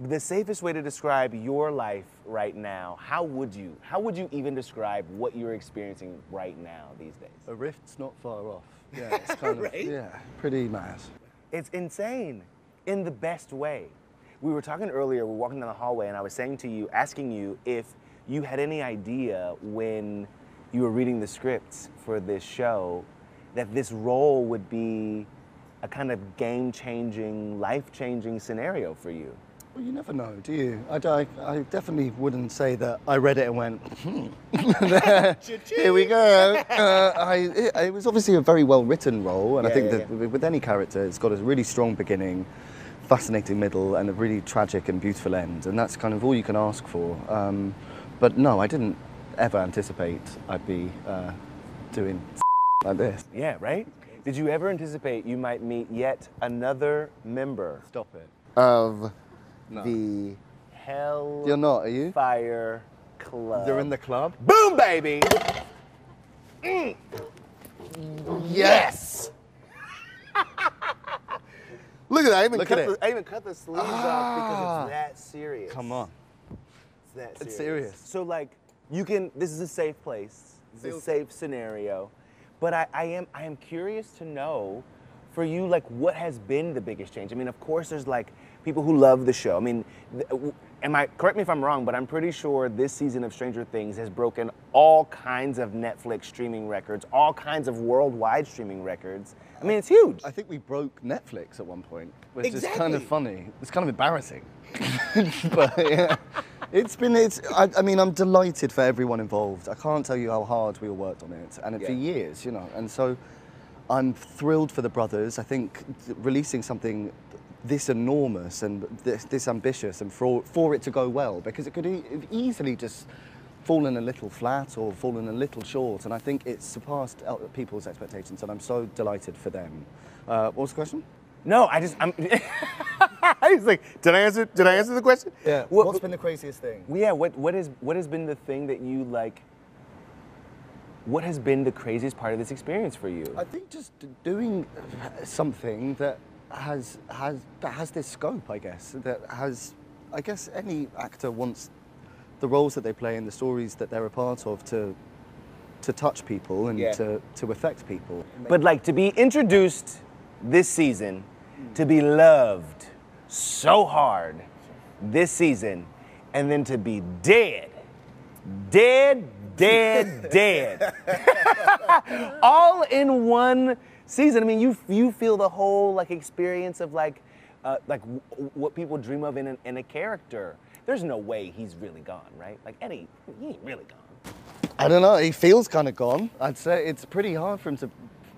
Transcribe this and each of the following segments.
the safest way to describe your life right now, how would you? How would you even describe what you're experiencing right now these days? A rift's not far off. Yeah, it's kind Right? of yeah, pretty mad. It's insane in the best way. We were talking earlier, we were walking down the hallway, and I was saying to you, asking you if you had any idea when you were reading the scripts for this show that this role would be a kind of game changing, life changing scenario for you. Well, you never know, do you? I, I, I definitely wouldn't say that I read it and went, hmm. Here we go. Uh, I, it, it was obviously a very well written role, and I think yeah, that yeah. with- with any character, it's got a really strong beginning, fascinating middle, and a really tragic and beautiful end, and that's kind of all you can ask for. Um, but no, I didn't ever anticipate I'd be uh, doing like this. Yeah, right? Did you ever anticipate you might meet yet another member Stop it. of No. the Hell You're not, are you? Fire Club? You're in the club? Boom, baby! Mm. Yes! Look at that. I even, Look cut the, I even cut the sleeves off Ah. because it's that serious. Come on. It's that serious. It's serious. So, like, you can, this is a safe place, it's a safe scenario. But I, I, am, I am curious to know for you, like, what has been the biggest change? I mean, of course, there's like people who love the show. I mean, am I, correct me if I'm wrong, but I'm pretty sure this season of Stranger Things has broken all kinds of Netflix streaming records, all kinds of worldwide streaming records. I mean, it's huge. I think we broke Netflix at one point, which is kind of funny. It's kind of embarrassing. but yeah, it's been, it's, I, I mean, I'm delighted for everyone involved. I can't tell you how hard we all worked on it, and for years, you know. And so I'm thrilled for the brothers. I think releasing something this enormous and this, this ambitious and for, for it to go well, because it could e- easily just fallen a little flat or fallen a little short, and I think it's surpassed people's expectations, and I'm so delighted for them. Uh, what was the question? No, I just, I'm, I was like, did I answer, did I answer the question? What- What's been the craziest thing? Yeah, what, what, is, what has been the thing that you like? What has been the craziest part of this experience for you? I think just doing uh, something that has has that has this scope, I guess. That has, I guess, any actor wants the roles that they play and the stories that they're a part of to to touch people and Yeah. to to affect people. But like to be introduced this season, to be loved so hard this season, and then to be dead, dead, dead, dead, all in one season. I mean, you you feel the whole like experience of like uh, like w- what people dream of in, an, in a character. There's no way he's really gone, right? Like Eddie, he ain't really gone. I don't know. He feels kind of gone. I'd say it's pretty hard for him to.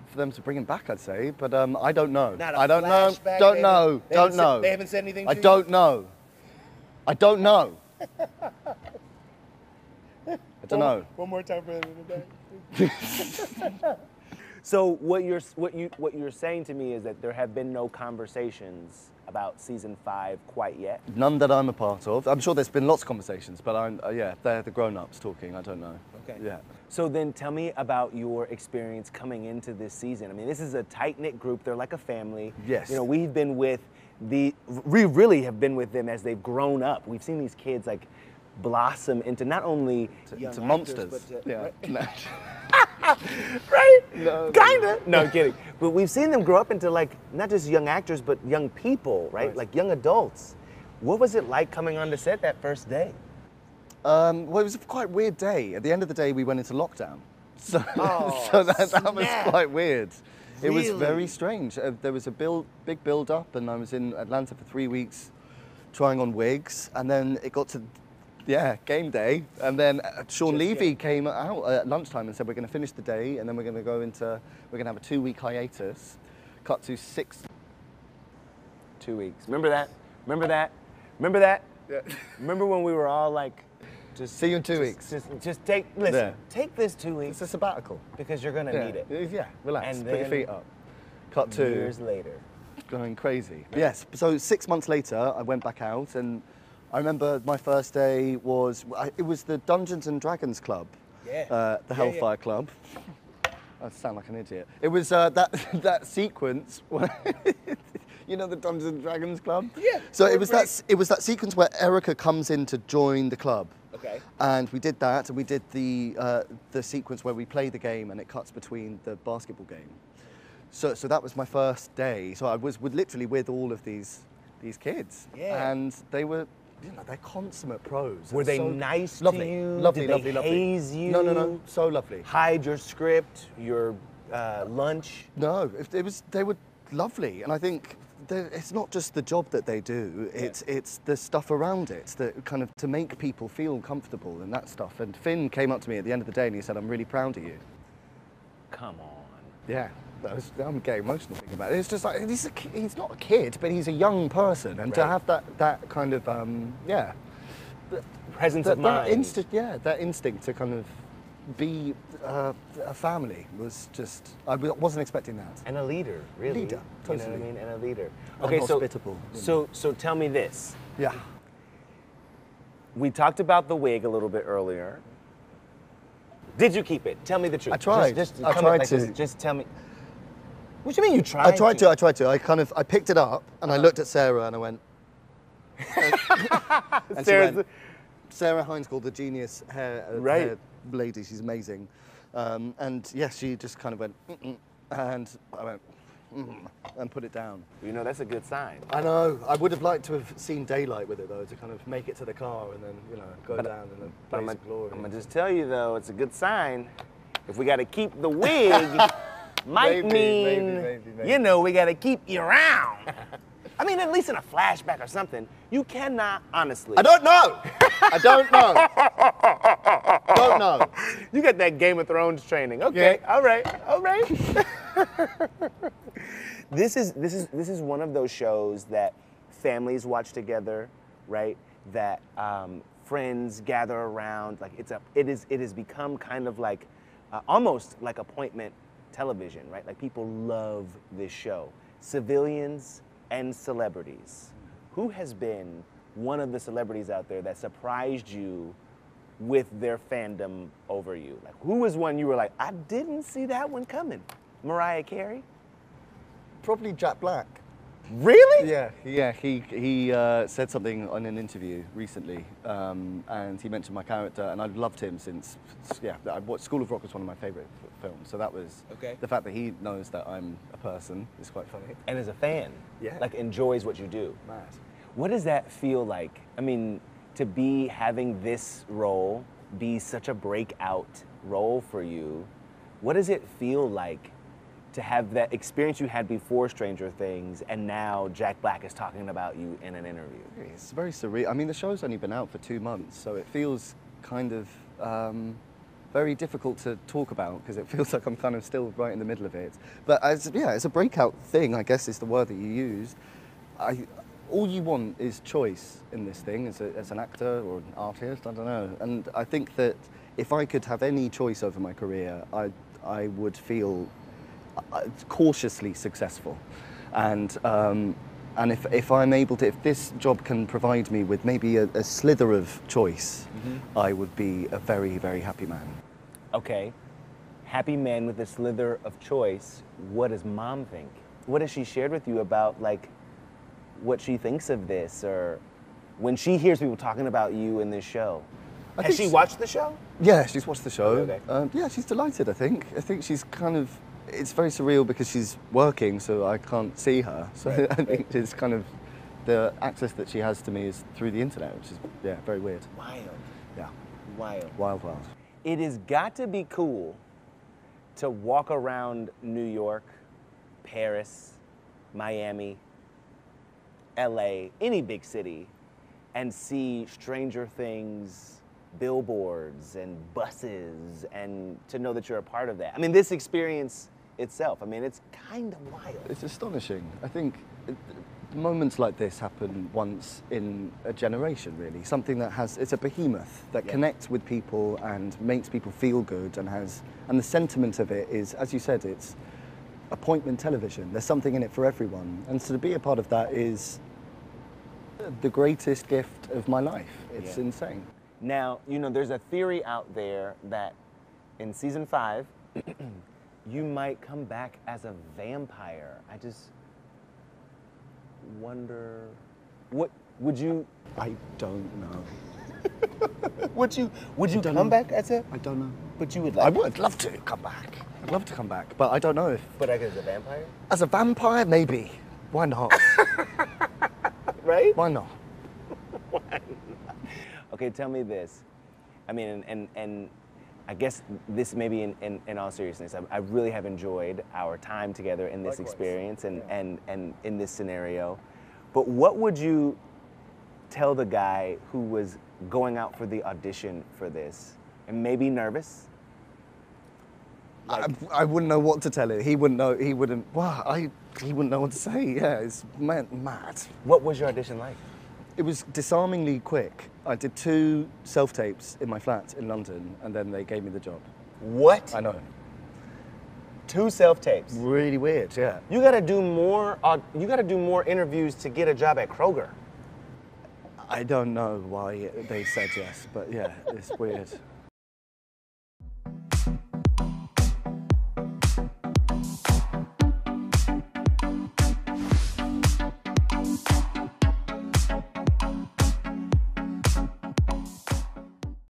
For them to bring him back, I'd say, but um, I don't know. Not a I don't know. Don't they know. Don't haven't said- know. they haven't said anything I you? don't know. I don't know. I don't know. One more time for the day. so what you're what you what you're saying to me is that there have been no conversations about season five quite yet. None that I'm a part of. I'm sure there's been lots of conversations, but I'm, uh, yeah, they're the grown-ups talking. I don't know. Okay. Yeah. So then tell me about your experience coming into this season. I mean, this is a tight-knit group. They're like a family. Yes. You know, we've been with the we really have been with them as they've grown up. We've seen these kids like blossom into not only young to actors, monsters. but to- yeah. No. right? No. Kinda. No, I'm kidding. But we've seen them grow up into like not just young actors, but young people, right? Right. Like young adults. What was it like coming on the set that first day? Um, well, it was a quite weird day. At the end of the day, we went into lockdown. So, Oh, so that, that was quite weird. It was very strange. Uh, there was a build, big build up, and I was in Atlanta for three weeks trying on wigs. And then it got to, yeah, game day. And then uh, Shawn Just Levy yet. came out at lunchtime and said, We're going to finish the day, and then we're going to go into, we're going to have a two week hiatus. Cut to six. Two weeks. Remember that? Remember that? Remember that? Yeah. Remember when we were all like, just See you in two just- weeks. Just, just take listen. Yeah. Take this two weeks. It's a sabbatical. because you're gonna yeah. need it. Yeah, relax. And Put your feet up. Cut to. Years later. going crazy. Yes. So six months later, I went back out, and I remember my first day was it was the Dungeons and Dragons Club, Yeah. uh, the Yeah, yeah. Hellfire Club. I sound like an idiot. It was uh, that that sequence. Where you know the Dungeons and Dragons club. Yeah, So it was right. that it was that sequence where Erica comes in to join the club. Okay. And we did that, and we did the uh, the sequence where we play the game, and it cuts between the basketball game. So so that was my first day. So I was with literally with all of these these kids, Yeah. and they were. You know, they're consummate pros. Were they So nice to lovely, you? Lovely, Did they lovely, lovely. haze you? No, no, no. So lovely. Hide your script, your uh, lunch. No, it, it was. They were lovely, and I think it's not just the job that they do. It's it's the stuff around it that kind of to make people feel comfortable and that stuff. And Finn came up to me at the end of the day and he said, "I'm really proud of you." Come on. Yeah, was, I'm getting emotional thinking about it. It's just like he's a, he's not a kid, but he's a young person, and to have that that kind of um, yeah, Presence that, of that mind. instinct, yeah, that instinct to kind of be uh, a family was just I wasn't expecting that. and a leader, really. Leader, You know what I mean? And a leader. And Okay, so hospitable, you know. so so tell me this. Yeah. We talked about the wig a little bit earlier. Did you keep it? Tell me the truth. I tried. Just, just I tried like this. to. Just tell me. What do you mean you tried? I tried to. I tried to. I kind of. I picked it up and I looked at Sarah and I went. and she went, Sarah Hindsgaul the genius hair, uh, Right. hair lady. She's amazing. Um, and yes, she just kind of went, Mm-mm, and I went, mm, and put it down. You know that's a good sign. I know. I would have liked to have seen daylight with it though, to kind of make it to the car and then you know go But- down in a But I'm blaze gonna, of glory. I'm gonna just tell you though, it's a good sign. If we gotta keep the wig, might Maybe, mean maybe, maybe, you know we gotta keep you around. I mean, at least in a flashback or something. You cannot honestly. I don't know. I don't know. don't know. You got that Game of Thrones training. Okay, Yeah. all right, all right. this is this is this is one of those shows that families watch together, right? That um, friends gather around. Like it's a it is it has become kind of like uh, almost like appointment television, right? Like people love this show. Civilians and celebrities. Who has been one of the celebrities out there that surprised you with their fandom over you? Like, who was one you were like, I didn't see that one coming? Mariah Carey? Probably Jack Black. Really? Yeah, yeah. He he uh, said something on an interview recently, um, and he mentioned my character, and I've loved him since. Yeah, I watched School of Rock was one of my favourite f- films, so that was Okay. The fact that he knows that I'm a person is quite funny. And as a fan, Yeah. like enjoys what you do. Mad. What does that feel like? I mean, to be having this role be such a breakout role for you, what does it feel like to have that experience you had before Stranger Things and now Jack Black is talking about you in an interview? It's very surreal. I mean, the show's only been out for two months, so it feels kind of um, very difficult to talk about because it feels like I'm kind of still right in the middle of it. But as yeah, it's a breakout thing. I guess is the word that you used. I, all you want is choice in this thing as, a, as an actor or an artist. I don't know. And I think that if I could have any choice over my career, I I would feel cautiously successful. And, um, and if, if I'm able to, if this job can provide me with maybe a, a slither of choice, I would be a very, very happy man. Okay, happy man with a slither of choice. What does mom think? What has she shared with you about like what she thinks of this or when she hears people talking about you in this show? I Has she so. watched the show? Yeah, she's watched the show. Okay. Um, yeah, she's delighted, I think. I think she's kind of, it's very surreal because she's working, so I can't see her. So Right, I think it's kind of, the access that she has to me is through the internet, which is, yeah, very weird. Wild, Yeah, wild. wild, wild. It has got to be cool to walk around New York, Paris, Miami, LA, any big city, and see Stranger Things billboards and buses, and to know that you're a part of that. I mean, this experience itself, I mean, it's kind of wild. It's astonishing. I think moments like this happen once in a generation, really. Something that has, it's a behemoth that Yeah. connects with people and makes people feel good and has, and the sentiment of it is, as you said, it's appointment television. There's something in it for everyone. And so to be a part of that is the greatest gift of my life. It's Yeah. insane. Now, you know, there's a theory out there that in season five, you might come back as a vampire. I just. wonder what would you I don't know. would you would you come know. back as a I don't know. but you would like I would love to come back. I'd love to come back, but I don't know if. but like as a vampire? As a vampire, maybe. Why not? Right? Why not? Okay, tell me this. I mean, and, and, and I guess this maybe in, in, in all seriousness, I, I really have enjoyed our time together in this Likewise. experience and, and, and in this scenario. But what would you tell the guy who was going out for the audition for this and maybe nervous? I, I wouldn't know what to tell him. He wouldn't know. He wouldn't. Wow, I. He wouldn't know what to say. Yeah, it's mad. mad. What was your audition like? It was disarmingly quick. I did two self tapes in my flat in London, and then they gave me the job. What? I know. Two self tapes. Really weird. Yeah. You got to do more. Uh, you got to do more interviews to get a job at Kroger. I don't know why they said yes, but yeah, it's weird.